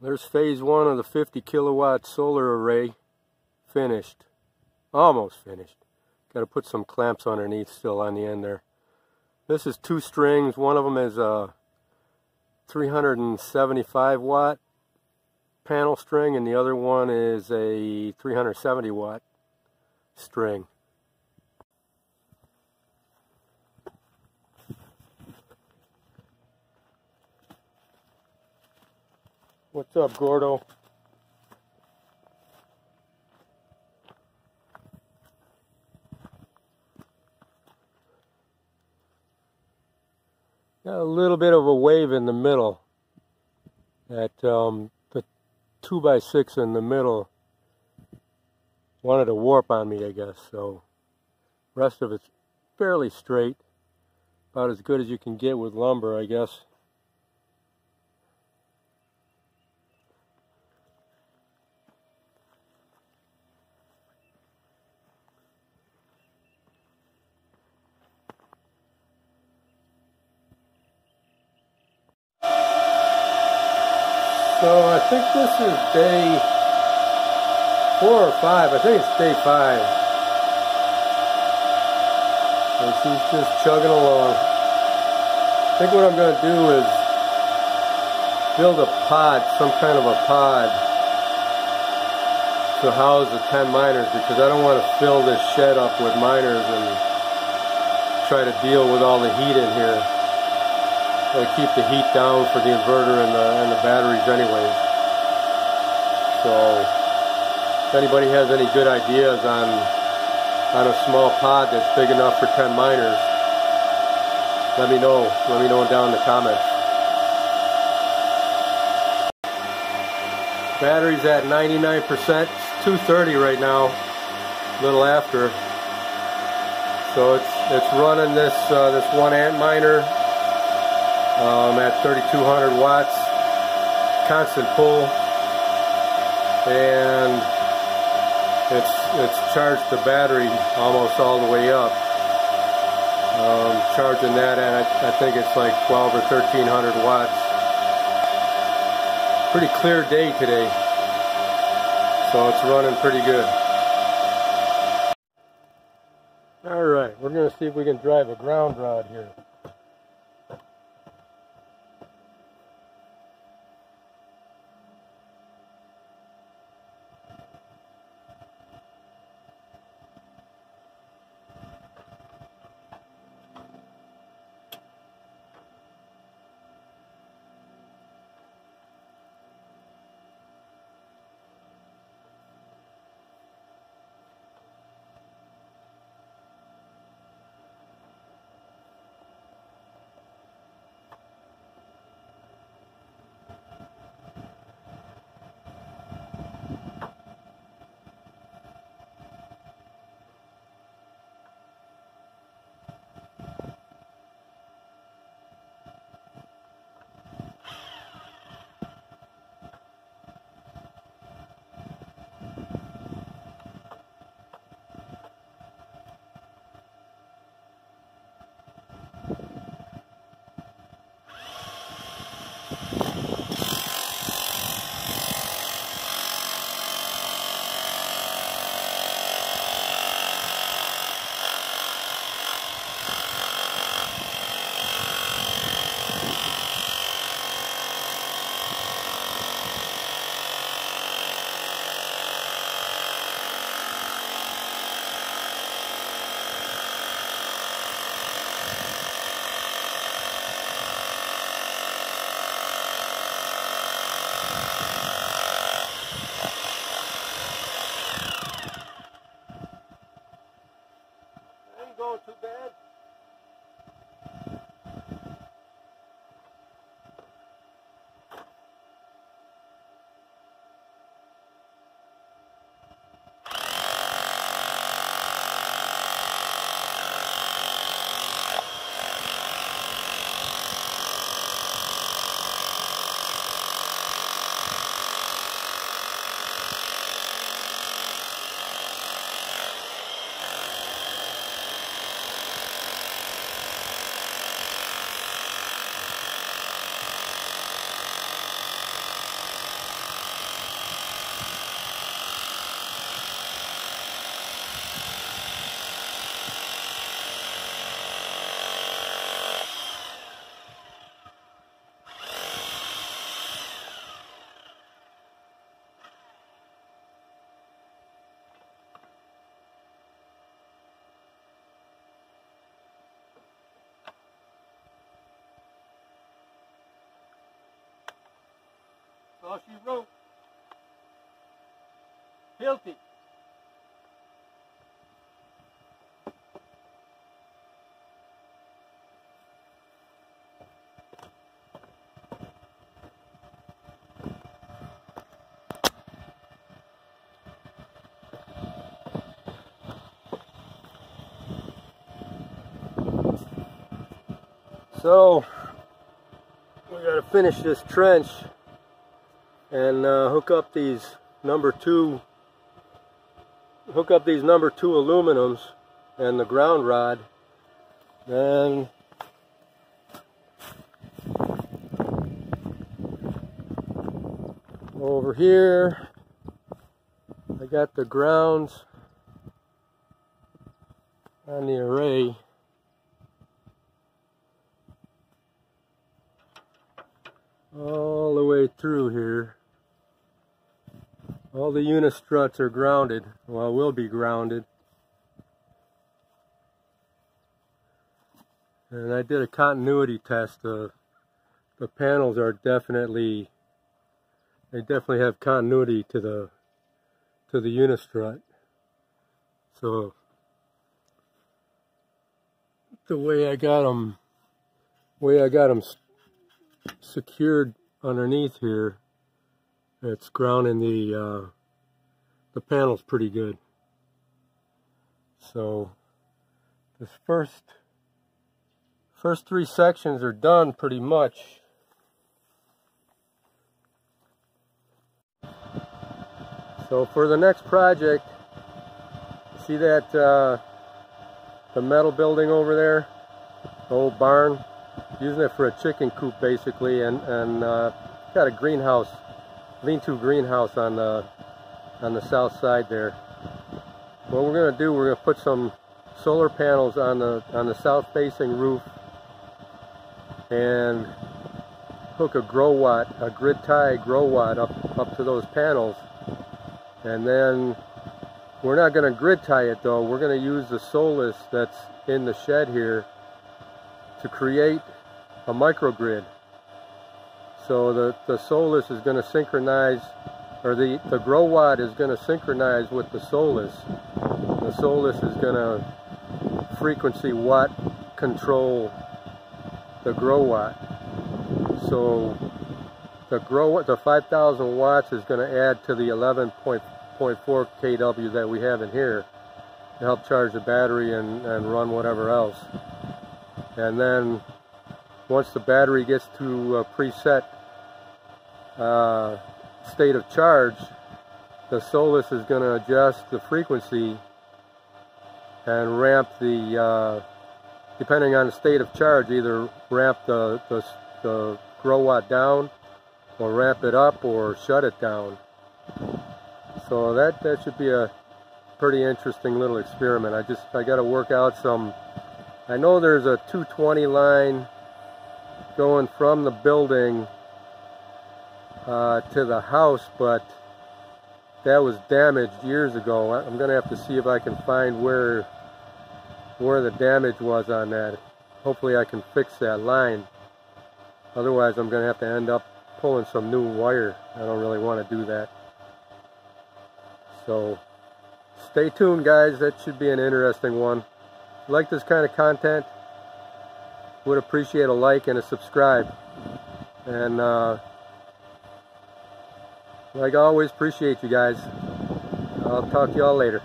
There's phase one of the 50 kilowatt solar array finished. Almost finished. Got to put some clamps underneath still on the end there. This is two strings. One of them is a 375 watt panel string and the other one is a 370 watt string. What's up, Gordo? Got a little bit of a wave in the middle. That um, the two by six in the middle wanted to warp on me, I guess. So, rest of it's fairly straight, about as good as you can get with lumber, I guess. So I think this is day four or five. I think it's day five. And she's just chugging along. I think what I'm going to do is build a pod, some kind of a pod to house the 10 miners because I don't want to fill this shed up with miners and try to deal with all the heat in here to keep the heat down for the inverter and the, and the batteries anyways. So if anybody has any good ideas on on a small pod that's big enough for 10 miners, let me know. Let me know down in the comments. Battery's at 99%. It's 230 right now, a little after. So it's it's running this uh, this one Antminer um, at 3200 watts constant pull. And it's it's charged the battery almost all the way up. Um, charging that at I, I think it's like 12 or 1300 watts. Pretty clear day today. So it's running pretty good. Alright we're gonna see if we can drive a ground rod here all she wrote. So, we got to finish this trench and uh, hook up these number two hook up these number two aluminums and the ground rod then over here I got the grounds on the array all the way through here. All the unistruts are grounded, well will be grounded. And I did a continuity test. Uh, the panels are definitely, they definitely have continuity to the to the unistrut. So the way I got them, way I got them secured underneath here it's grounding the uh, the panels pretty good. So this first first three sections are done pretty much. So for the next project see that uh, the metal building over there? The old barn? Using it for a chicken coop basically and, and uh, got a greenhouse, lean-to greenhouse on the, on the south side there. What we're going to do, we're going to put some solar panels on the, on the south facing roof and hook a Growatt, a grid tie Growatt up, up to those panels. And then we're not going to grid tie it though, we're going to use the Solis that's in the shed here to create a microgrid. So the, the Solis is going to synchronize, or the, the Growatt is going to synchronize with the Solis. The Solis is going to frequency watt control the Growatt. So the grow the 5,000 watts is going to add to the 11.4 kW that we have in here to help charge the battery and, and run whatever else. And then once the battery gets to a preset uh, state of charge, the Solis is going to adjust the frequency and ramp the, uh, depending on the state of charge, either ramp the, the, the Growatt down or ramp it up or shut it down. So that, that should be a pretty interesting little experiment. I just, I got to work out some, I know there's a 220 line going from the building uh, to the house, but that was damaged years ago. I'm going to have to see if I can find where where the damage was on that. Hopefully I can fix that line. Otherwise I'm going to have to end up pulling some new wire. I don't really want to do that. So stay tuned guys. That should be an interesting one. Like this kind of content, would appreciate a like and a subscribe. And uh, like I always, appreciate you guys. I'll talk to y'all later.